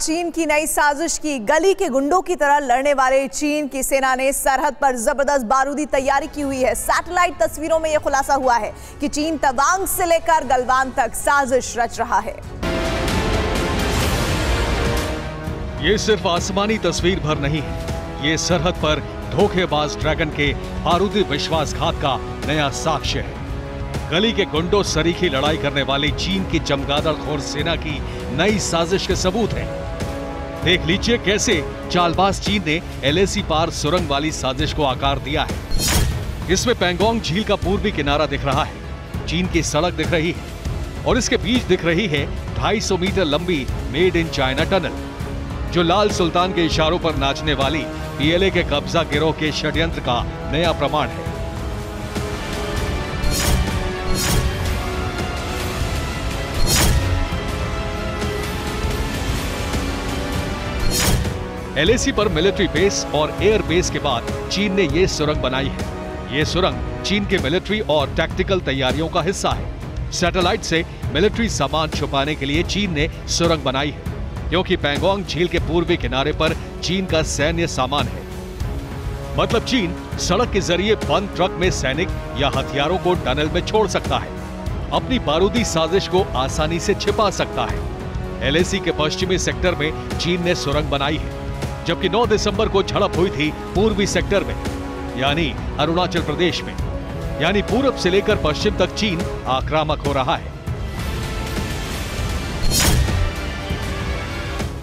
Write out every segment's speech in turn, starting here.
चीन की नई साजिश की गली के गुंडों की तरह लड़ने वाले चीन की सेना ने सरहद पर ज़बरदस्त बारूदी तैयारी की हुई है। सैटेलाइट तस्वीरों में यह खुलासा हुआ है कि चीन तवांग से लेकर गलवान तक साजिश रच रहा है। ये सिर्फ़ आसमानी तस्वीर भर नहीं है। ये सरहद पर धोखेबाज ड्रैगन के बारूदी विश्वासघात का नया साक्ष्य है। गली के गुंडों सरीखी लड़ाई करने वाली चीन की चमगादड़ खोर सेना की नई साजिश के सबूत हैं। देख लीजिए कैसे चालबाज चीन ने एलएसी पार सुरंग वाली साजिश को आकार दिया है। इसमें पेंगोंग झील का पूर्वी किनारा दिख रहा है। चीन की सड़क दिख रही है और इसके बीच दिख रही है 250 मीटर लंबी मेड इन चाइना टनल, जो लाल सुल्तान के इशारों पर नाचने वाली पीएलए के कब्जा गिरोह के षड्यंत्र का नया प्रमाण है। एलएसी पर मिलिट्री बेस और एयर बेस के बाद चीन ने ये सुरंग बनाई है। ये सुरंग चीन के मिलिट्री और टैक्टिकल तैयारियों का हिस्सा है। सैटेलाइट से मिलिट्री सामान छुपाने के लिए चीन ने सुरंग बनाई है, क्योंकि पैंगोंग झील के पूर्वी किनारे पर चीन का सैन्य सामान है। मतलब चीन सड़क के ज़रिए बंद ट्रक में सैनिक या हथियारों को टनल में छोड़ सकता है। अपनी बारूदी साजिश को आसानी से छिपा सकता है। एलएसी के पश्चिमी सेक्टर में चीन ने सुरंग बनाई है। जबकि 9 दिसंबर को झड़प हुई थी पूर्वी सेक्टर में, यानी अरुणाचल प्रदेश में। यानी पूरब से लेकर पश्चिम तक चीन आक्रामक हो रहा है।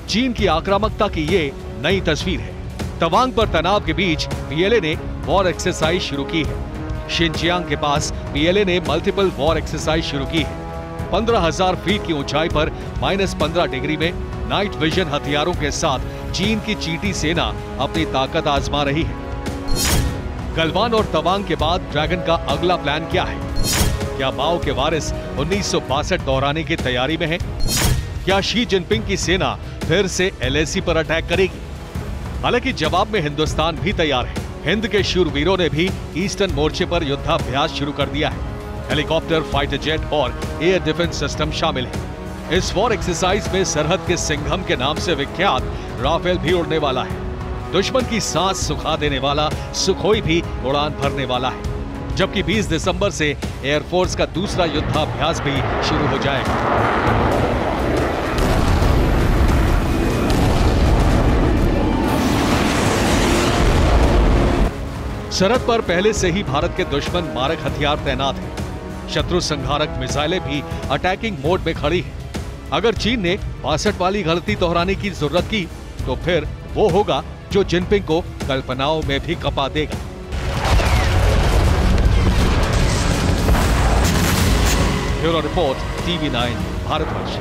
चीन की आक्रामकता की ये नई तस्वीर है। तवांग पर तनाव के बीच पीएलए ने वॉर एक्सरसाइज शुरू की है। शिनचियांग के पास पीएलए ने मल्टीपल वॉर एक्सरसाइज शुरू की है। पंद्रह हज़ार फीट की ऊंचाई पर माइनस पंद्रह डिग्री में नाइट विजन हथियारों के साथ चीन की चीटी सेना अपनी ताकत आजमा रही है। गलवान और तवांग के बाद ड्रैगन का अगला प्लान क्या है? क्या माओ के वारिस उन्नीस दोहराने की तैयारी में है? क्या शी जिनपिंग की सेना फिर से एलएसी पर अटैक करेगी? हालाँकि जवाब में हिंदुस्तान भी तैयार है। हिंद के शूरवीरों ने भी ईस्टर्न मोर्चे पर युद्धाभ्यास शुरू कर दिया है। हेलीकॉप्टर फाइटर जेट और एयर डिफेंस सिस्टम शामिल है। इस वॉर एक्सरसाइज में सरहद के सिंघम के नाम से विख्यात राफेल भी उड़ने वाला है। दुश्मन की सांस सुखा देने वाला, सुखोई भी उड़ान भरने वाला है। जबकि 20 दिसंबर से एयरफोर्स का दूसरा युद्धाभ्यास भी शुरू हो जाएगा। सरहद पर पहले से ही भारत के दुश्मन मारक हथियार तैनात हैं। शत्रु संघारक मिसाइलें भी अटैकिंग मोड में खड़ी है। अगर चीन ने बासठ वाली गलती दोहराने की ज़रूरत की तो फिर वो होगा जो जिनपिंग को कल्पनाओं में भी कपा देगा। Bureau report, TV nine Bharatvarsh